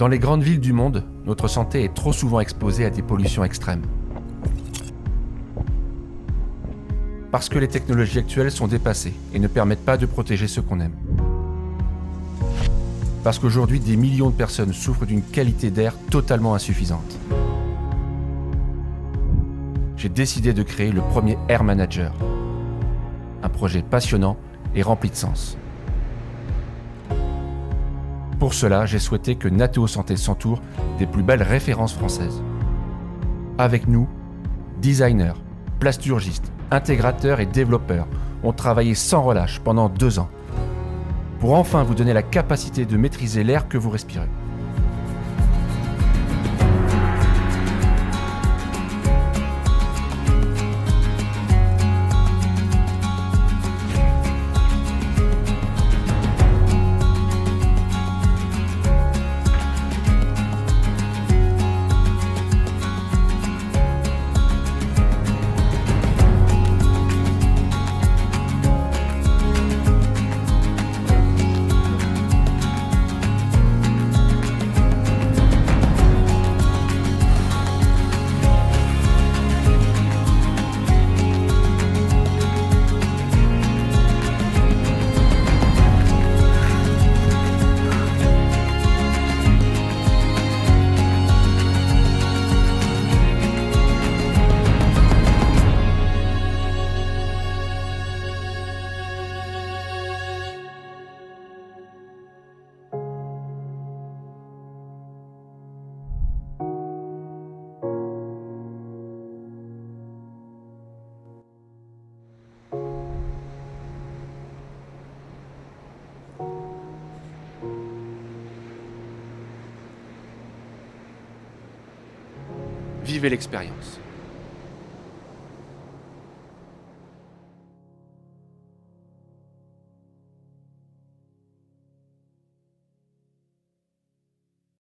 Dans les grandes villes du monde, notre santé est trop souvent exposée à des pollutions extrêmes. Parce que les technologies actuelles sont dépassées et ne permettent pas de protéger ceux qu'on aime. Parce qu'aujourd'hui, des millions de personnes souffrent d'une qualité d'air totalement insuffisante. J'ai décidé de créer le premier Air Manager. Un projet passionnant et rempli de sens. Pour cela, j'ai souhaité que Nateo Santé s'entoure des plus belles références françaises. Avec nous, designers, plasturgistes, intégrateurs et développeurs ont travaillé sans relâche pendant deux ans pour enfin vous donner la capacité de maîtriser l'air que vous respirez. Vivez l'expérience.